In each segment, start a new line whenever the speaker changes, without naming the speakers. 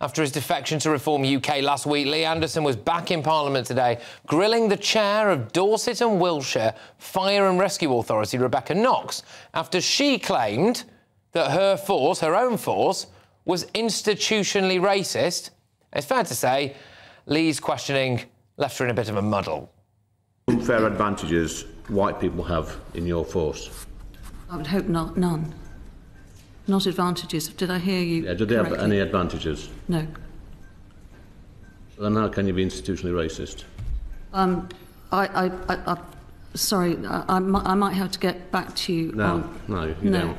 After his defection to Reform UK last week, Lee Anderson was back in Parliament today, grilling the chair of Dorset and Wiltshire Fire and Rescue Authority, Rebecca Knox, after she claimed that her force, her own force, was institutionally racist. It's fair to say Lee's questioning left her in a bit of a muddle.
Unfair advantages white people have in your force?
I would hope not, none. Not advantages. Did I hear you?
Yeah, do they have any advantages?
No.
Then how can you be institutionally racist?
Um, I, I, I, I sorry, I, I, might have to get back to you.
No,
on-
no, you
no.
don't.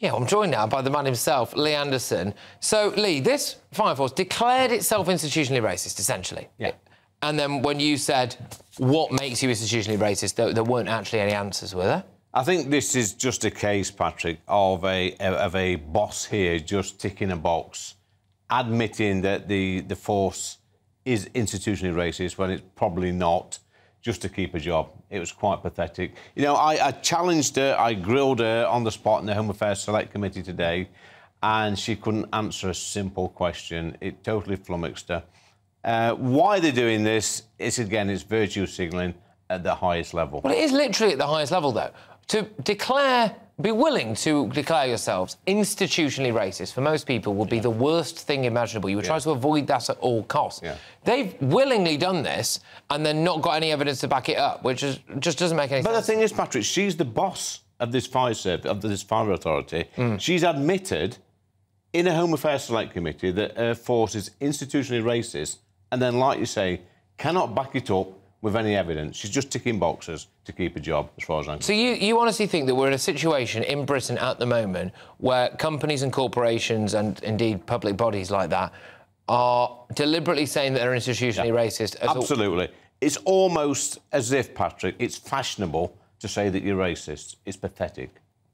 Yeah, I'm joined now by the man himself, Lee Anderson. So, Lee, this fire force declared itself institutionally racist, essentially.
Yeah.
And then when you said, what makes you institutionally racist, there, there weren't actually any answers, were there?
I think this is just a case, Patrick, of a of a boss here just ticking a box, admitting that the the force is institutionally racist when it's probably not, just to keep a job. It was quite pathetic. You know, I, I challenged her, I grilled her on the spot in the Home Affairs Select Committee today, and she couldn't answer a simple question. It totally flummoxed her. Uh, why they're doing this is again, it's virtue signalling at the highest level.
Well, it is literally at the highest level, though. To declare, be willing to declare yourselves institutionally racist for most people would be the worst thing imaginable. You would try to avoid that at all costs.
Yeah.
They've willingly done this and then not got any evidence to back it up, which is, just doesn't make any sense.
But the thing is, Patrick, she's the boss of this fire service, of this fire authority. Mm. She's admitted in a Home Affairs Select Committee that her force is institutionally racist, and then, like you say, cannot back it up with any evidence. She's just ticking boxes to keep a job, as far as I'm concerned.
So you, you honestly think that we're in a situation in Britain at the moment where companies and corporations and indeed public bodies like that are deliberately saying that they're institutionally racist? as a-
Absolutely. It's almost as if, Patrick, it's fashionable to say that you're racist. It's pathetic.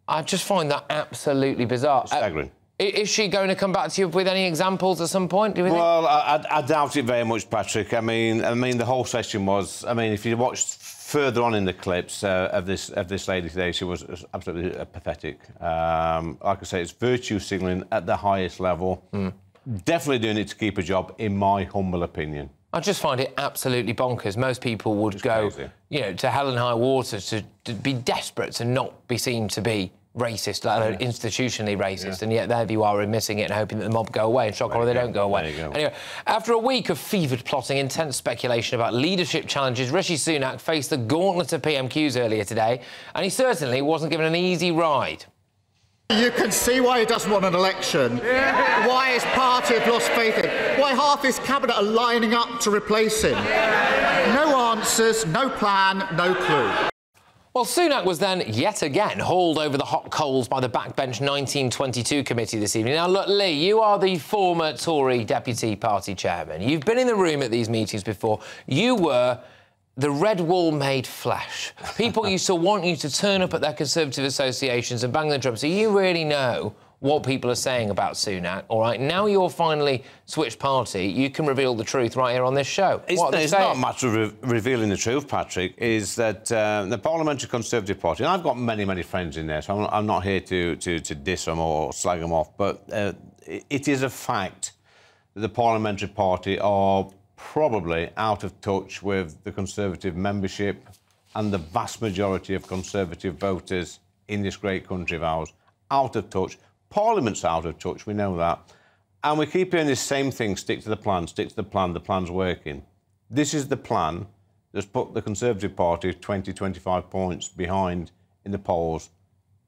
I just find that absolutely bizarre. Uh,
staggering.
i- is she going to come back to you with any examples at some point? Do think?
Well, I, I, I doubt it very much, Patrick. I mean, I mean, the whole session was. I mean, if you watched further on in the clips uh, of this of this lady today, she was absolutely uh, pathetic. Um, like I say, it's virtue signalling at the highest level. Definitely doing it to keep a job, in my humble opinion.
I just find it absolutely bonkers. Most people would go,
crazy.
you know, to hell and high water to, to be desperate to not be seen to be racist, let alone institutionally racist, and yet there you are admitting it and hoping that the mob go away. And shock horror, they
go.
don't go away.
Go.
Anyway, after a week of fevered plotting, intense speculation about leadership challenges, Rishi Sunak faced the gauntlet of PMQs earlier today, and he certainly wasn't given an easy ride.
You can see why he doesn't want an election. Why his party have lost faith in him. Why half his cabinet are lining up to replace him. No answers, no plan, no clue.
Well, Sunak was then yet again hauled over the hot coals by the backbench 1922 committee this evening. Now, look, Lee, you are the former Tory deputy party chairman. You've been in the room at these meetings before. You were the red wall made flesh. People used to want you to turn up at their Conservative associations and bang the drum. So you really know what people are saying about Sunak, all right? Now you're finally switched party, you can reveal the truth right here on this show.
It's,
they
it's not a matter of re- revealing the truth, Patrick. Is that uh, the Parliamentary Conservative Party? And I've got many, many friends in there, so I'm, I'm not here to, to, to diss them or slag them off. But uh, it is a fact that the Parliamentary Party are probably out of touch with the Conservative membership and the vast majority of Conservative voters in this great country of ours. Out of touch. Parliament's out of touch. We know that. And we keep hearing this same thing stick to the plan, stick to the plan, the plan's working. This is the plan that's put the Conservative Party 20, 25 points behind in the polls.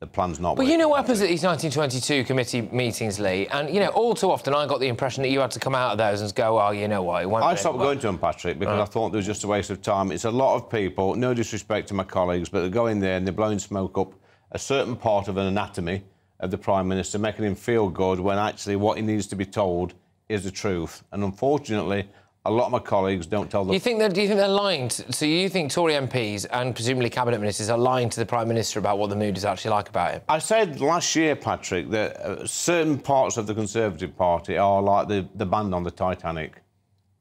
The plan's not
But you know what happens at these 1922 committee meetings, Lee? And, you know, all too often I got the impression that you had to come out of those and go, oh, you know what,
I stopped
anywhere."
going to them, Patrick, because I thought it was just a waste of time. It's a lot of people, no disrespect to my colleagues, but they go in there and they're blowing smoke up a certain part of an anatomy of the Prime Minister, making him feel good when actually what he needs to be told is the truth. And unfortunately, a lot of my colleagues don't tell the
You think that? Do you think they're lying? To, so you think Tory MPs and presumably cabinet ministers are lying to the Prime Minister about what the mood is actually like about him?
I said last year, Patrick, that uh, certain parts of the Conservative Party are like the, the band on the Titanic.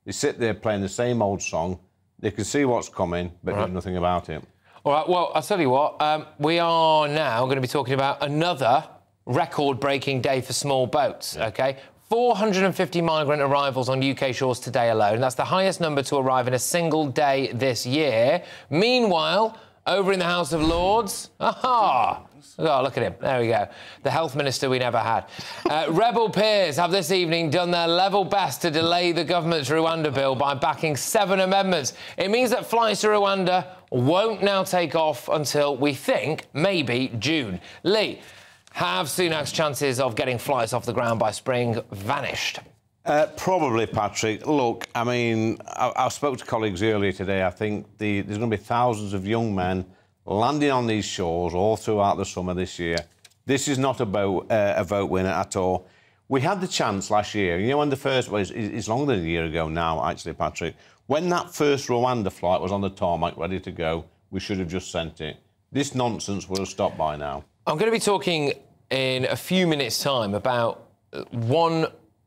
They sit there playing the same old song. They can see what's coming, but do nothing about it.
All right. Well, I'll tell you what. Um, we are now going to be talking about another record-breaking day for small boats. Okay. 450 migrant arrivals on UK shores today alone. That's the highest number to arrive in a single day this year. Meanwhile, over in the House of Lords, aha! Oh, look at him. There we go. The health minister we never had. Uh, Rebel peers have this evening done their level best to delay the government's Rwanda bill by backing seven amendments. It means that flights to Rwanda won't now take off until we think maybe June. Lee, have Sunak's chances of getting flights off the ground by spring vanished?
Uh, probably, Patrick. Look, I mean, I, I spoke to colleagues earlier today. I think the, there's going to be thousands of young men landing on these shores all throughout the summer this year. This is not about uh, a vote winner at all. We had the chance last year. You know, when the first well, it's, it's longer than a year ago now, actually, Patrick. When that first Rwanda flight was on the tarmac, ready to go, we should have just sent it. This nonsense would have stopped by now.
I'm going to be talking in a few minutes' time about uh, one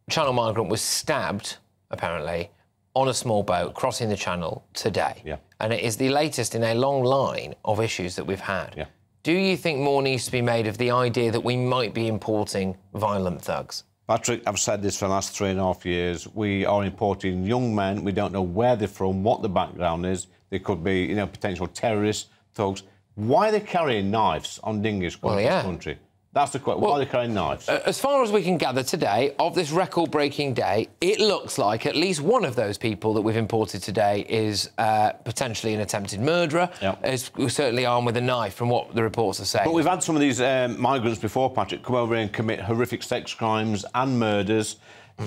channel migrant was stabbed, apparently, on a small boat crossing the channel today.
Yeah.
And it is the latest in a long line of issues that we've had.
Yeah.
Do you think more needs to be made of the idea that we might be importing violent thugs?
Patrick, I've said this for the last three and a half years. We are importing young men. We don't know where they're from, what the background is. They could be, you know, potential terrorists, thugs. Why are they carrying knives on dinghies across
Well, yeah.
the country? That's the question. Why are they carrying knives?
As far as we can gather today, of this record breaking day, it looks like at least one of those people that we've imported today is uh, potentially an attempted murderer.
Yep.
Is certainly armed with a knife, from what the reports are saying.
But we've had some of these um, migrants before, Patrick, come over here and commit horrific sex crimes and murders.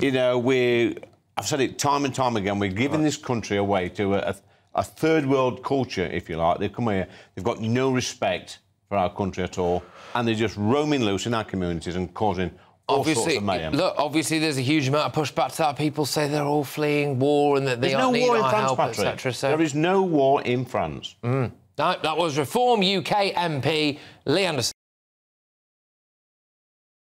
You know, we, I've said it time and time again, we're giving this country away to a, a third world culture, if you like. They've come here, they've got no respect for our country at all, and they're just roaming loose in our communities and causing all sorts
obviously,
of mayhem.
look, obviously, there's a huge amount of pushback to that. People say they're all fleeing war and that they
There's no war in
our
France,
help, etc. So
There is no war in France. Mm.
No, that was Reform UK MP Lee Anderson.